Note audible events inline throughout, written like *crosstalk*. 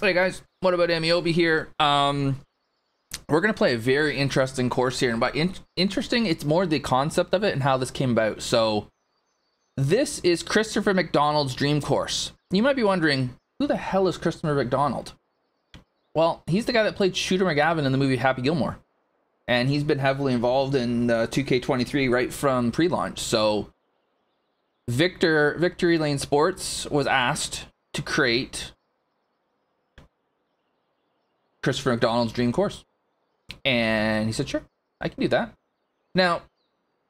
Hey guys, what about Ameobi here? Um, we're gonna play a very interesting course here, and by in- interesting, it's more the concept of it and how this came about. So, this is Christopher McDonald's dream course. You might be wondering, who the hell is Christopher McDonald? Well, he's the guy that played Shooter McGavin in the movie Happy Gilmore, and he's been heavily involved in uh, 2K23 right from pre-launch. So, Victor Victory Lane Sports was asked to create Christopher McDonald's dream course. And he said, sure, I can do that. Now,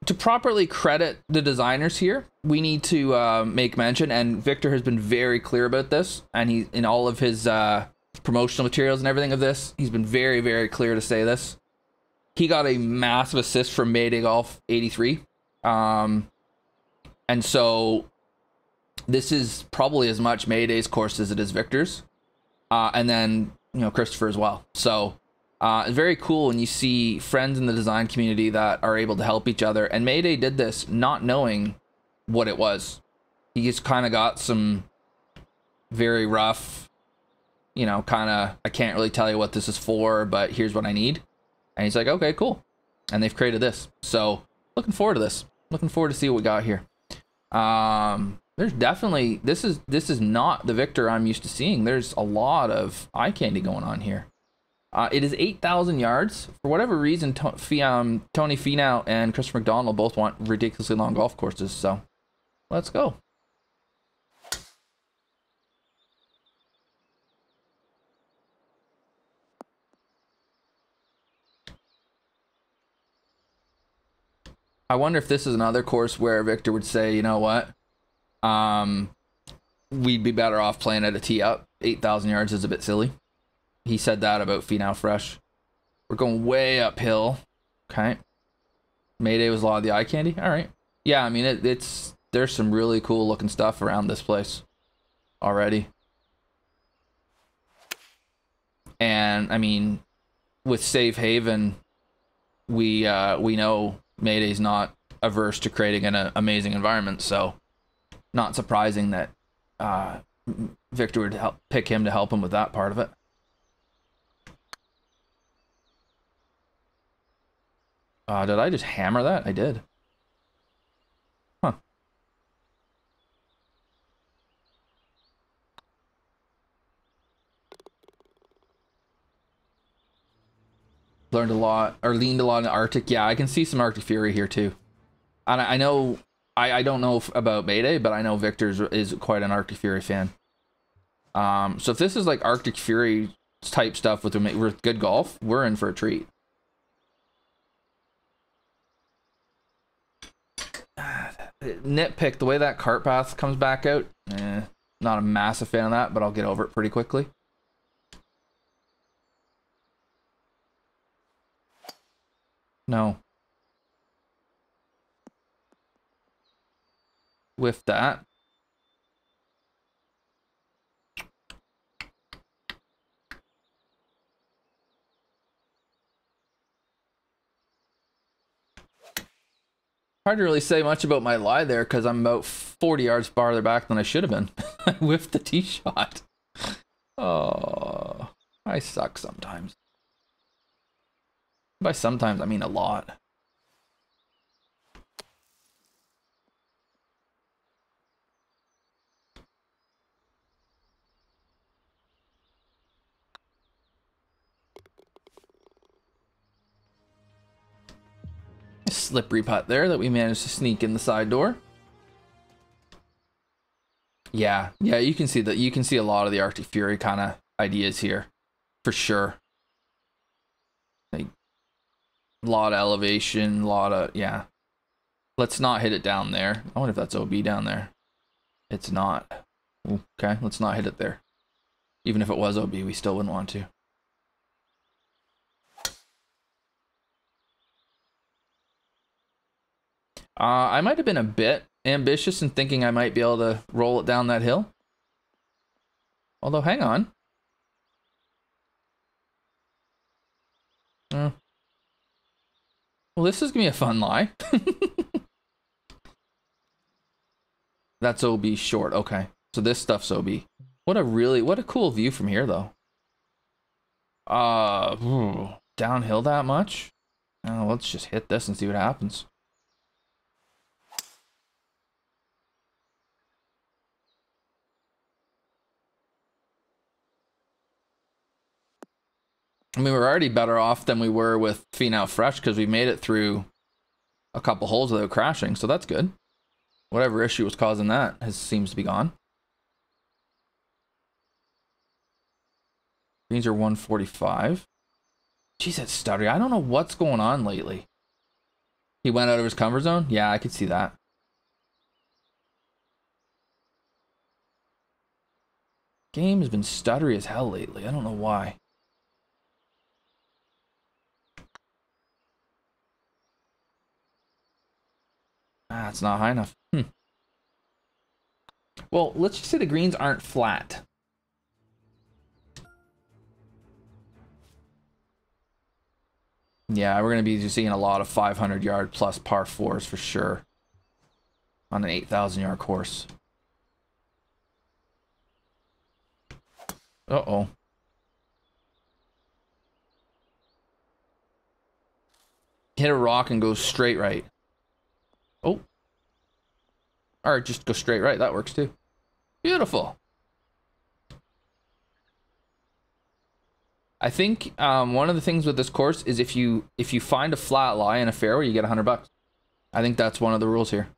to properly credit the designers here, we need to uh, make mention, and Victor has been very clear about this, and he in all of his uh, promotional materials and everything of this, he's been very, very clear to say this. He got a massive assist from Mayday Golf 83. Um, and so this is probably as much Mayday's course as it is Victor's. Uh, and then you know Christopher as well. So uh, it's very cool when you see friends in the design community that are able to help each other. And Mayday did this not knowing what it was. He just kind of got some very rough, you know, kind of I can't really tell you what this is for, but here's what I need. And he's like, okay, cool. And they've created this. So looking forward to this. Looking forward to see what we got here. Um, there's definitely this is this is not the Victor I'm used to seeing. There's a lot of eye candy going on here. Uh, it is 8,000 yards. For whatever reason, to um, Tony Finau and Christopher McDonald both want ridiculously long golf courses. So let's go. I wonder if this is another course where Victor would say, you know what? Um, we'd be better off playing at a tee up. 8,000 yards is a bit silly. He said that about Finau Fresh. We're going way uphill. Okay. Mayday was a lot of the eye candy. All right. Yeah, I mean, it, it's there's some really cool looking stuff around this place already. And I mean, with Safe Haven, we uh, we know Mayday's not averse to creating an uh, amazing environment, so not surprising that uh, Victor would help pick him to help him with that part of it. Uh, did I just hammer that? I did. Huh. Learned a lot, or leaned a lot in the Arctic. Yeah, I can see some Arctic Fury here too. And I, I know, I, I don't know about Mayday, but I know Victor is quite an Arctic Fury fan. Um, so if this is like Arctic Fury type stuff with, with good golf, we're in for a treat. nitpick the way that cart path comes back out. Eh, not a massive fan of that, but I'll get over it pretty quickly. No. With that. Hard to really say much about my lie there because I'm about 40 yards farther back than I should have been. *laughs* I whiffed the tee shot. Oh, I suck sometimes. By sometimes, I mean a lot. Slippery putt there that we managed to sneak in the side door. Yeah, yeah, you can see that. You can see a lot of the Arctic Fury kind of ideas here, for sure. Like, a lot of elevation, a lot of yeah. Let's not hit it down there. I wonder if that's OB down there. It's not. Okay, let's not hit it there. Even if it was OB, we still wouldn't want to. Uh, I might have been a bit ambitious in thinking I might be able to roll it down that hill. Although, hang on. Uh, well, this is going to be a fun lie. *laughs* That's OB short. Okay. So this stuff's OB. What a really, what a cool view from here, though. Uh, ooh, downhill that much? Oh, let's just hit this and see what happens. I mean, we're already better off than we were with Finau Fresh because we made it through a couple holes without crashing, so that's good. Whatever issue was causing that has seems to be gone. Greens are 145. Jeez, that's stuttery. I don't know what's going on lately. He went out of his comfort zone? Yeah, I could see that. Game has been stuttery as hell lately. I don't know why. Ah, it's not high enough. Hmm. Well, let's just say the greens aren't flat. Yeah, we're going to be just seeing a lot of 500 yard plus par fours for sure on an 8,000 yard course. Uh-oh. Hit a rock and go straight right. Oh. Or just go straight right. That works too. Beautiful. I think um, one of the things with this course is if you if you find a flat lie in a fairway, you get a hundred bucks. I think that's one of the rules here.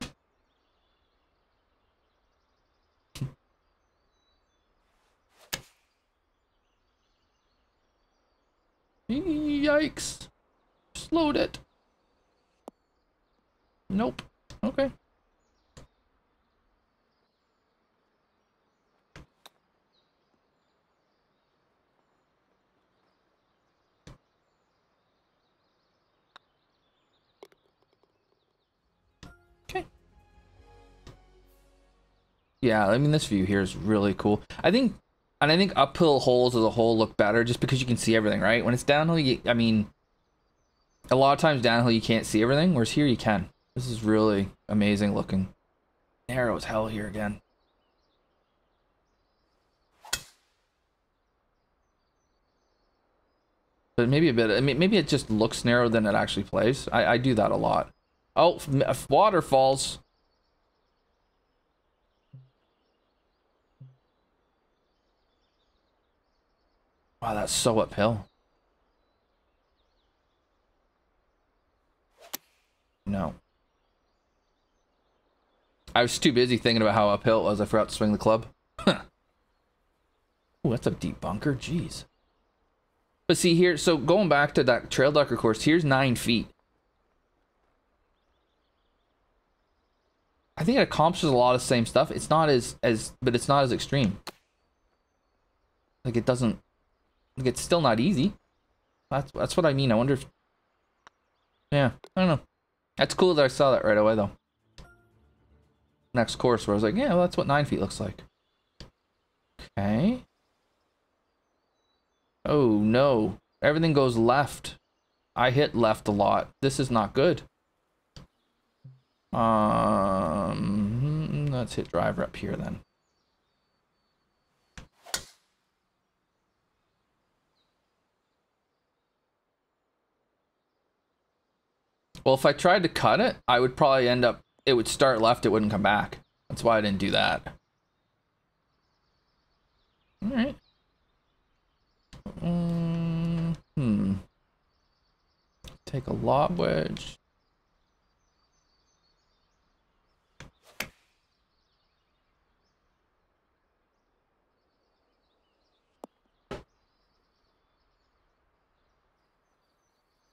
*laughs* Yikes. Slowed it. Nope. Okay. Okay. Yeah, I mean, this view here is really cool. I think, and I think uphill holes as a whole look better just because you can see everything, right? When it's downhill, you, I mean, a lot of times downhill you can't see everything, whereas here you can. This is really amazing looking. Narrow as hell here again. But maybe a bit, I mean, maybe it just looks narrower than it actually plays. I, I do that a lot. Oh, waterfalls. Wow, that's so uphill. No. I was too busy thinking about how uphill it was. I forgot to swing the club. Huh. Oh, that's a deep bunker. Jeez. But see here, so going back to that trail ducker course, here's nine feet. I think it accomplishes a lot of same stuff. It's not as as, but it's not as extreme. Like it doesn't, like it's still not easy. That's that's what I mean. I wonder if, yeah, I don't know. That's cool that I saw that right away though next course where I was like, yeah, well, that's what nine feet looks like. Okay. Oh, no. Everything goes left. I hit left a lot. This is not good. Um, let's hit driver up here then. Well, if I tried to cut it, I would probably end up it would start left, it wouldn't come back. That's why I didn't do that. Alright. Um, hmm. Take a lob wedge.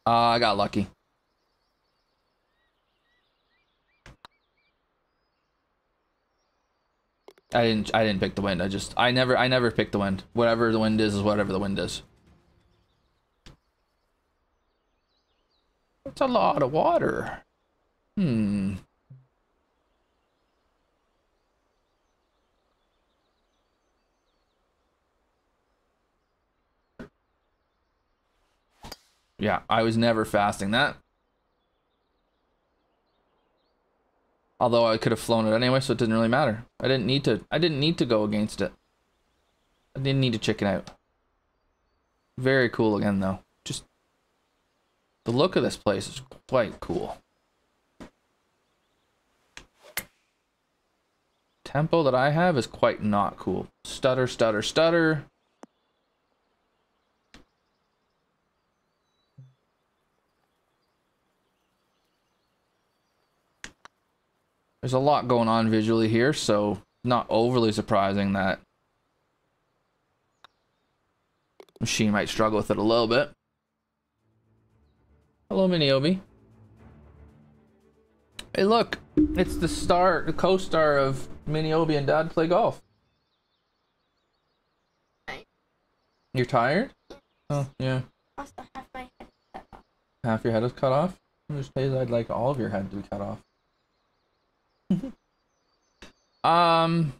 Uh, I got lucky. I didn't I didn't pick the wind. I just I never I never pick the wind. Whatever the wind is is whatever the wind is. That's a lot of water. Hmm. Yeah, I was never fasting that. Although I could have flown it anyway, so it didn't really matter. I didn't need to I didn't need to go against it. I didn't need to chicken out. Very cool again, though. Just the look of this place is quite cool. Tempo that I have is quite not cool. Stutter, stutter, stutter. There's a lot going on visually here, so not overly surprising that machine might struggle with it a little bit. Hello, Mini Miniobi. Hey, look, it's the star, the co-star of Mini Miniobi and Dad Play Golf. You're tired? Oh, yeah. Also, half my head cut off. Half your head is cut off? There's days I'd like all of your head to be cut off. Um,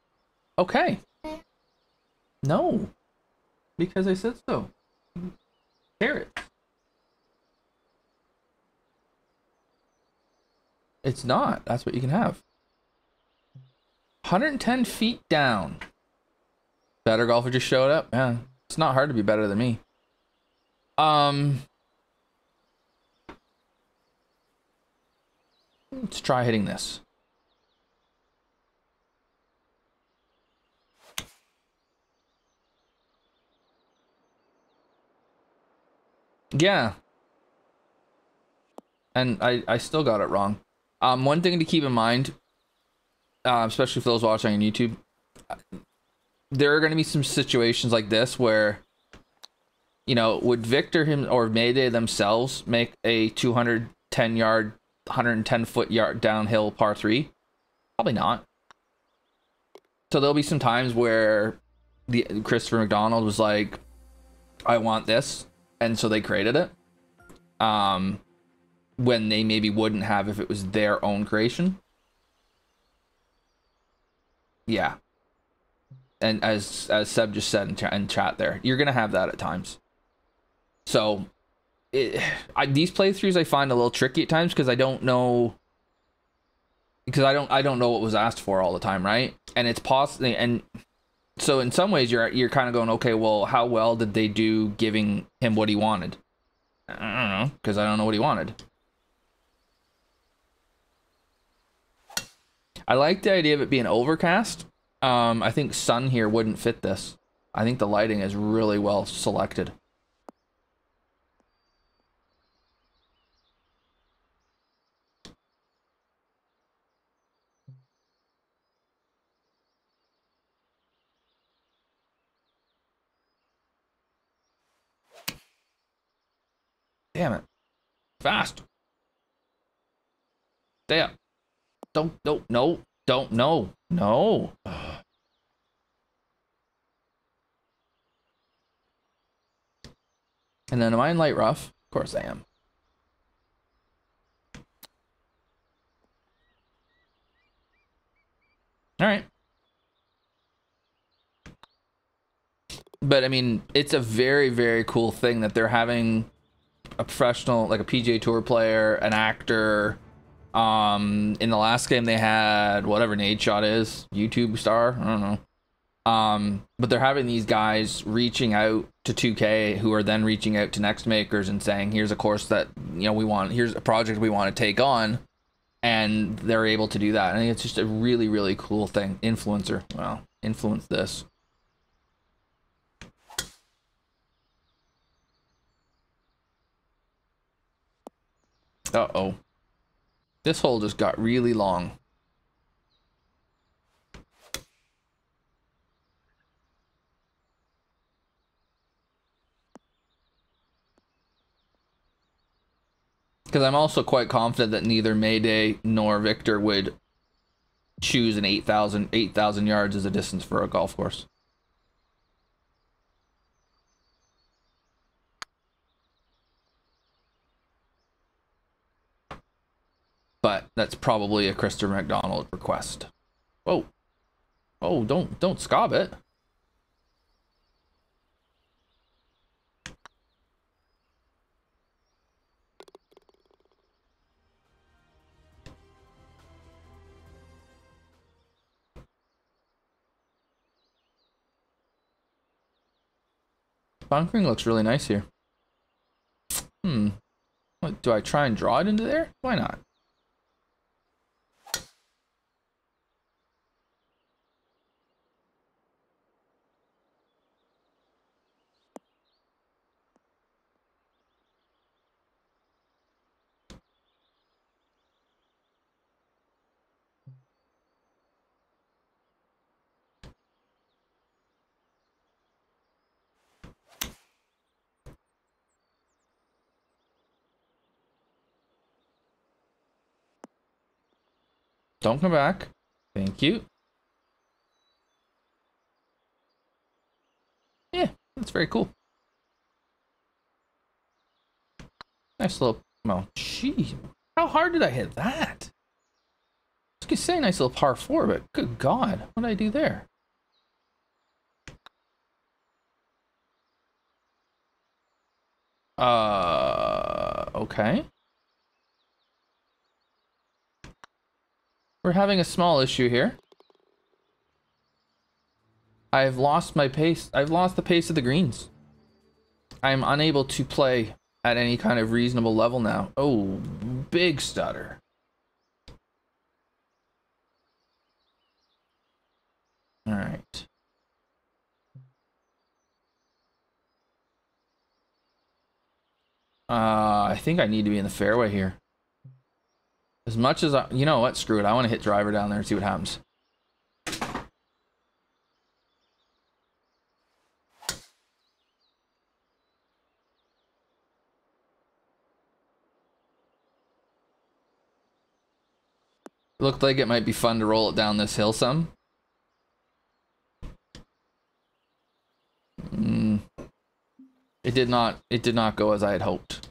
okay. No. Because I said so. Carrots. It's not. That's what you can have. 110 feet down. Better golfer just showed up. Yeah. It's not hard to be better than me. Um. Let's try hitting this. Yeah. And I, I still got it wrong. Um, one thing to keep in mind, uh, especially for those watching on YouTube, there are going to be some situations like this where, you know, would Victor him or Mayday themselves make a 210 yard, 110 foot yard downhill par three? Probably not. So there'll be some times where the Christopher McDonald was like, "I want this," and so they created it. Um, when they maybe wouldn't have if it was their own creation. Yeah. And as as Seb just said in, ch- in chat there, you're gonna have that at times. So, it, I, these playthroughs I find a little tricky at times because I don't know because I don't I don't know what was asked for all the time, right? And it's possible and so in some ways you're you're kind of going okay, well, how well did they do giving him what he wanted? I don't know because I don't know what he wanted. I like the idea of it being overcast. Um, I think sun here wouldn't fit this. I think the lighting is really well selected. Damn it. Fast. Stay up. Don't, don't, no, don't, no, no. *sighs* And then am I in light rough? Of course I am. All right. But I mean, it's a very, very cool thing that they're having a professional, like a PGA Tour player, an actor. Um, in the last game they had whatever Nadeshot is, YouTube star. I don't know. Um, but they're having these guys reaching out to 2K who are then reaching out to next makers and saying, here's a course that, you know, we want, here's a project we want to take on. And they're able to do that. I think it's just a really, really cool thing. Influencer. Well, influence this. Uh oh. This hole just got really long. Because I'm also quite confident that neither Mayday nor Victor would choose an 8,000 8,000 yards as a distance for a golf course. But that's probably a Christopher McDonald request. Oh. Oh, don't don't scob it. Bunkering looks really nice here. Hmm. What, do I try and draw it into there? Why not? Don't come back. Thank you. Yeah, that's very cool. Nice little, well, gee, how hard did I hit that? I was gonna say nice little par four, but good God, what did I do there? Uh, okay. We're having a small issue here. I've lost my pace. I've lost the pace of the greens. I'm unable to play at any kind of reasonable level now. Oh, big stutter. All right. Uh, I think I need to be in the fairway here. As much as I, you know what, screw it. I want to hit driver down there and see what happens. Looked like it might be fun to roll it down this hill some. Mm. It did not. It did not go as I had hoped.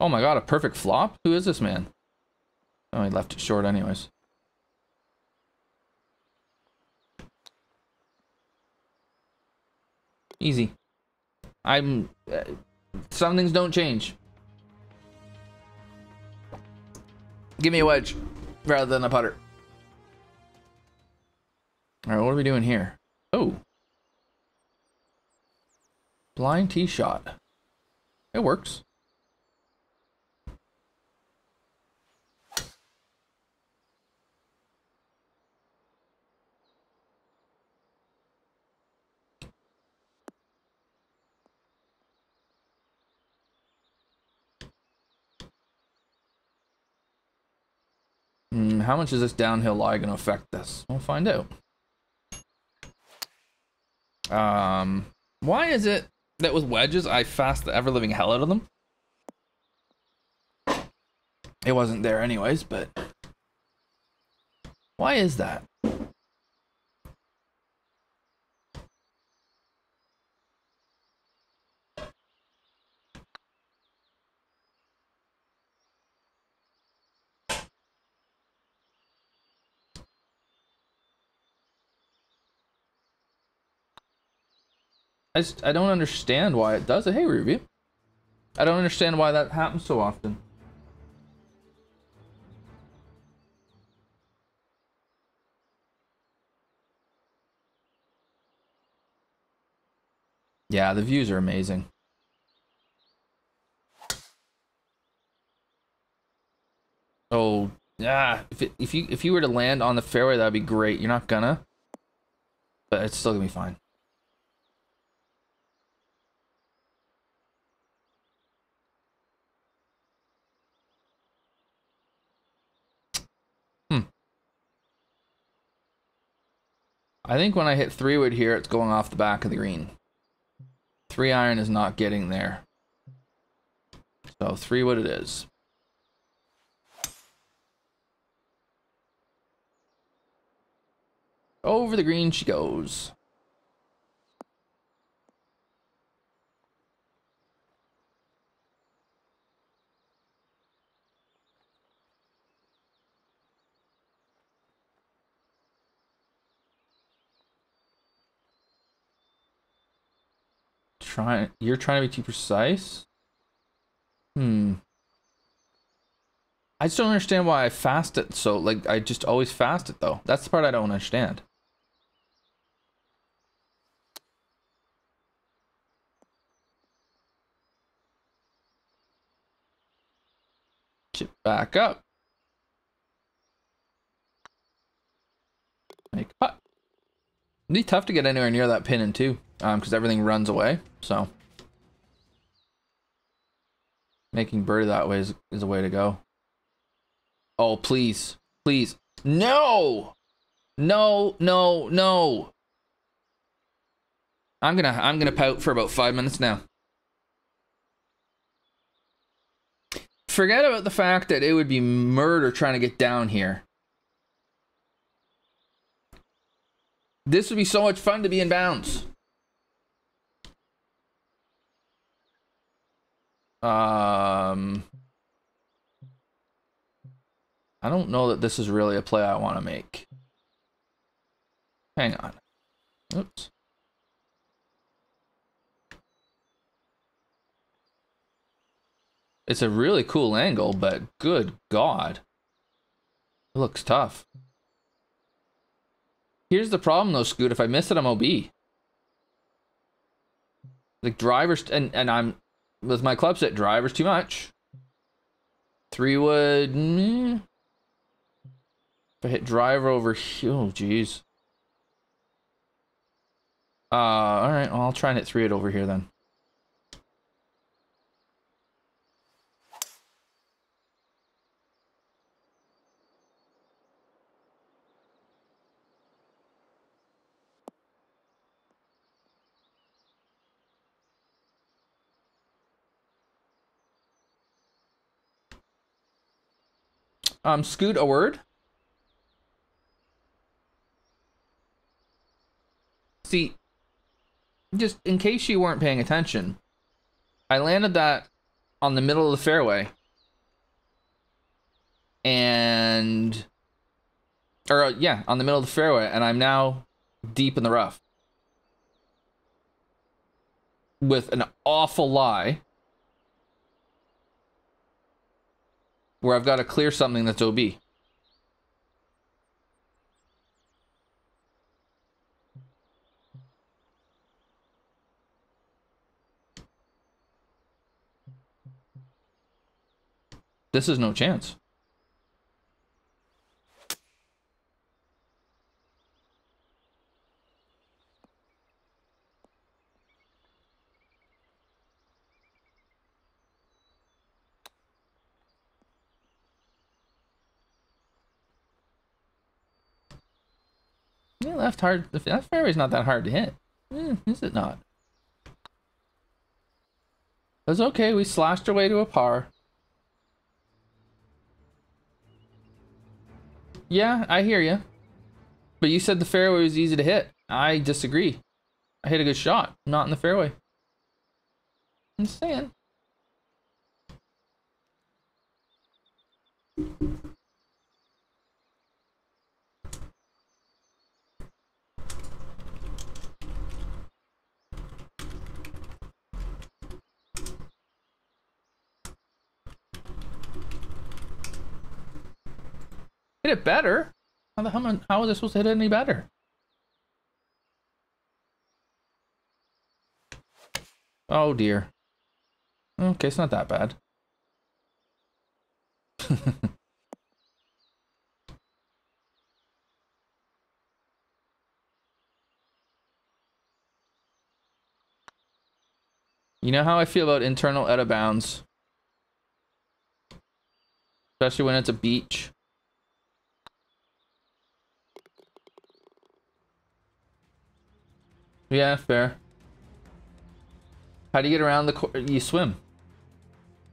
Oh my god, a perfect flop? Who is this man? Oh, he left it short anyways. Easy. I'm... Uh, some things don't change. Give me a wedge rather than a putter. Alright, what are we doing here? Oh. Blind tee shot. It works. Mm, how much is this downhill lie going to affect this? We'll find out. Um, why is it that with wedges I fast the ever living hell out of them? It wasn't there anyways, but why is that? I just I don't understand why it does it. Hey, review. I don't understand why that happens so often. Yeah, the views are amazing. Oh, yeah. If it, if you if you were to land on the fairway, that'd be great. You're not gonna, but it's still gonna be fine. I think when I hit three wood here, it's going off the back of the green. Three iron is not getting there. So three wood it is. Over the green she goes. trying you're trying to be too precise? Hmm. I just don't understand why I fast it so like I just always fast it though. That's the part I don't understand. Get back up. Make putt. It'd be tough to get anywhere near that pin in two um, because everything runs away. So making birdie that way is, is a way to go. Oh, please, please, no, no, no, no. I'm gonna I'm gonna pout for about five minutes now. Forget about the fact that it would be murder trying to get down here. This would be so much fun to be in bounds. Um, I don't know that this is really a play I want to make. Hang on. Oops. It's a really cool angle, but good God. It looks tough. Here's the problem though, Scoot. If I miss it, I'm OB. Like drivers, and, and I'm, with my club set, drivers too much. Three wood. If I hit driver over here, oh jeez. Uh, alright, well, I'll try and hit three wood over here then. Um, Scoot, a word? See, just in case you weren't paying attention, I landed that on the middle of the fairway. And, or uh, yeah, on the middle of the fairway, and I'm now deep in the rough. With an awful lie where I've got to clear something that's OB. This is no chance. Left hard. The that fairway's not that hard to hit. Eh, is it not? That's okay. We slashed our way to a par. Yeah, I hear you. But you said the fairway was easy to hit. I disagree. I hit a good shot, not in the fairway. I'm saying. Hit it better. How the hell? How was I supposed to hit it any better? Oh dear. Okay, it's not that bad. *laughs* you know how I feel about internal out of bounds? Especially when it's a beach. Yeah, fair. How do you get around the course? you swim?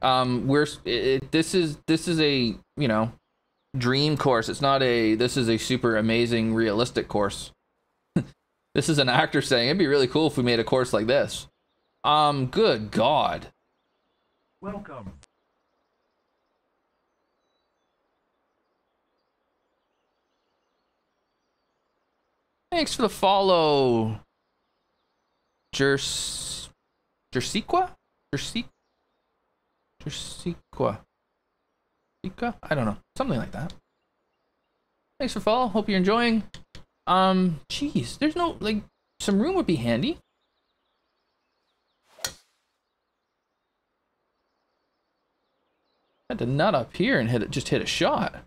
Um, we're it, this is this is a you know dream course. It's not a this is a super amazing realistic course. *laughs* this is an actor saying it'd be really cool if we made a course like this. Um, good God. Welcome. Thanks for the follow. Jers Jersequa? Jersequa? Jersequa. Sika? I don't know. Something like that. Thanks for follow. Hope you're enjoying. Um, jeez, there's no like some room would be handy. had to nut up here and hit it, just hit a shot.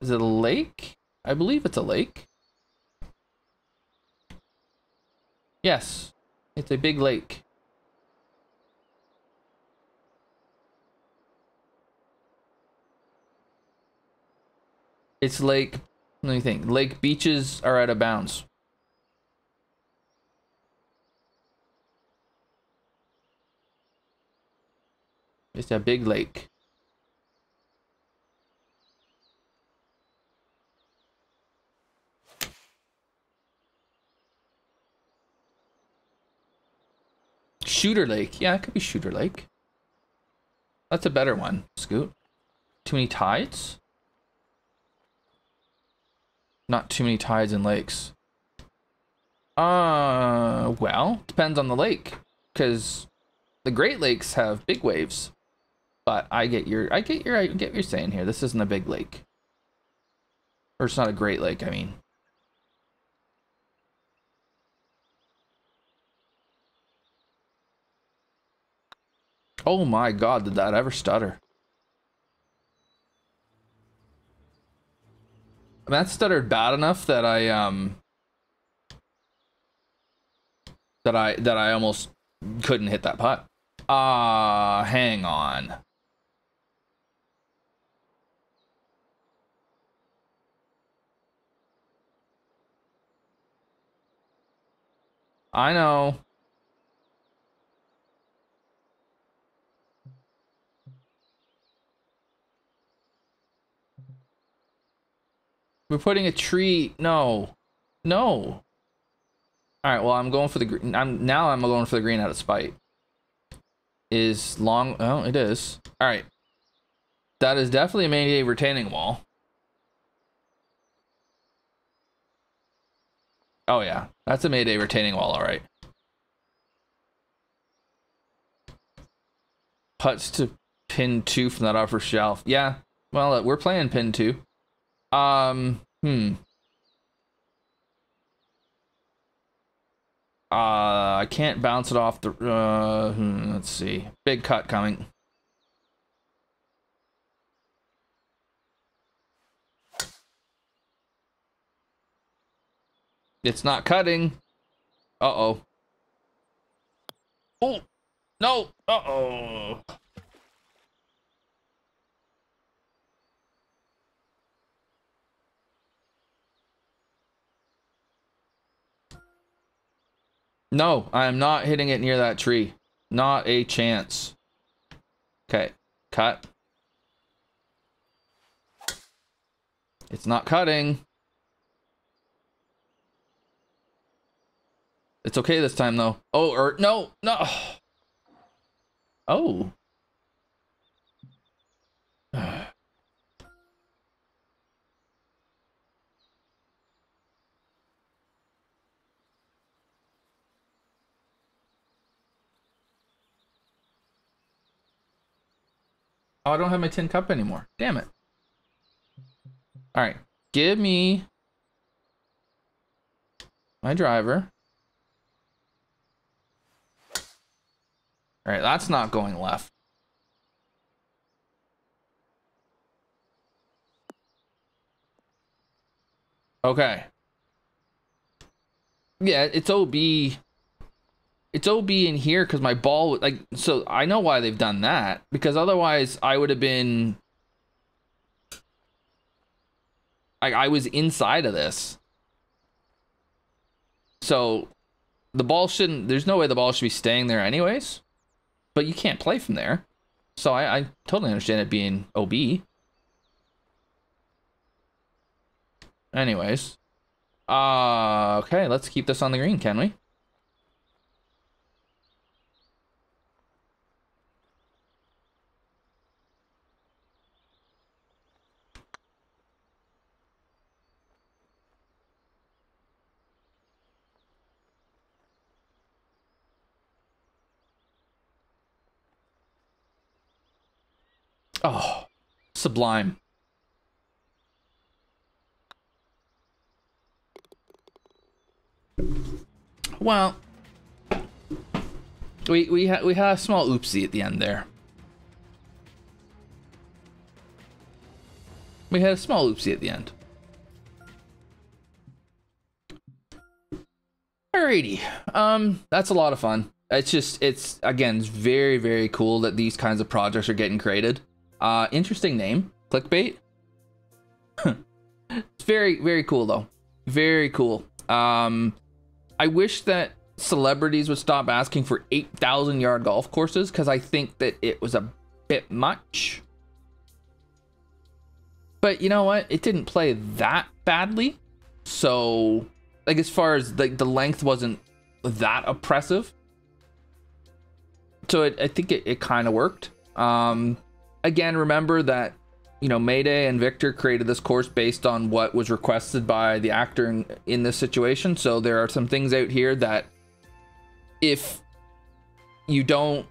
Is it a lake? I believe it's a lake. Yes, it's a big lake. It's lake. Let me think. Lake beaches are out of bounds. It's a big lake. Shooter Lake. Yeah, it could be Shooter Lake. That's a better one, Scoot. Too many tides? Not too many tides and lakes. Uh, well, depends on the lake. Because the Great Lakes have big waves. But I get your, I get your, I get what you're saying here. This isn't a big lake. Or it's not a Great Lake, I mean. Oh my god, did that ever stutter? That stuttered bad enough that I um that I that I almost couldn't hit that putt. Ah, uh, hang on. I know. We're putting a tree. No, no. All right. Well, I'm going for the green. I'm now. I'm going for the green out of spite. Is long? Oh, it is. All right. That is definitely a Mayday retaining wall. Oh yeah, that's a Mayday retaining wall. All right. Putts to pin two from that upper shelf. Yeah. Well, uh, we're playing pin two. Um, hmm. Uh, I can't bounce it off the, uh, hmm, let's see. Big cut coming. It's not cutting. Uh-oh. Oh, no. Uh-oh. No, I am not hitting it near that tree. Not a chance. Okay, cut. It's not cutting. It's okay this time though. Oh, or no, no. Oh. Oh, I don't have my tin cup anymore. Damn it. All right. Give me my driver. All right, that's not going left. Okay. Yeah, it's OB it's OB in here because my ball like so I know why they've done that because otherwise I would have been I I was inside of this. So the ball shouldn't there's no way the ball should be staying there anyways. But you can't play from there. So I, I totally understand it being OB. Anyways. Uh okay, let's keep this on the green, can we? Oh, sublime. Well, We we had we had a small oopsie at the end there. We had a small oopsie at the end. Alrighty. Um, that's a lot of fun. It's just it's again it's very, very cool that these kinds of projects are getting created. Uh interesting name. Clickbait. *laughs* it's very, very cool though. Very cool. Um I wish that celebrities would stop asking for 8,000 yard golf courses because I think that it was a bit much. But you know what? It didn't play that badly. So, like, as far as like the length wasn't that oppressive. So it, I think it, it kind of worked. Um, again, remember that you know Mayday and Victor created this course based on what was requested by the actor in, in this situation. So there are some things out here that if you don't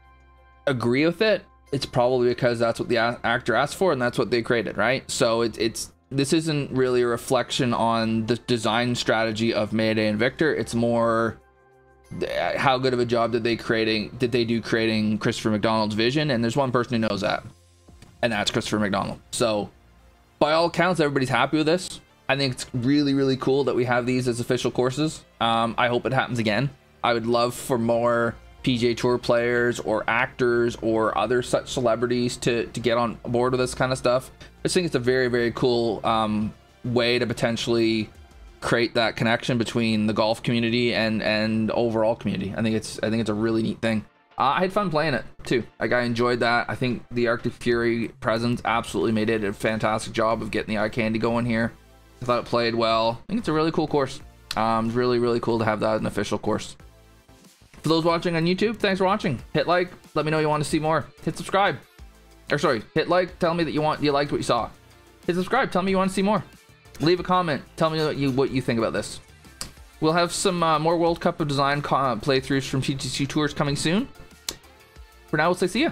agree with it, it's probably because that's what the actor asked for and that's what they created, right? So it, it's this isn't really a reflection on the design strategy of Mayday and Victor. It's more uh, how good of a job did they creating did they do creating Christopher McDonald's vision? And there's one person who knows that, and that's Christopher McDonald. So by all accounts, everybody's happy with this. I think it's really, really cool that we have these as official courses. Um, I hope it happens again. I would love for more PGA Tour players or actors or other such celebrities to to get on board with this kind of stuff. I just think it's a very, very cool um, way to potentially create that connection between the golf community and and overall community. I think it's I think it's a really neat thing. Uh, I had fun playing it too. Like I enjoyed that. I think the Arctic Fury presence absolutely made it a fantastic job of getting the eye candy going here. I thought it played well. I think it's a really cool course. Um, really really cool to have that an official course. For those watching on YouTube, thanks for watching. Hit like, let me know you want to see more. Hit subscribe. Or sorry, hit like, tell me that you want you liked what you saw. Hit subscribe, tell me you want to see more. Leave a comment, tell me what you what you think about this. We'll have some uh, more World Cup of Design playthroughs from TGC Tours coming soon. For now, we'll say see ya.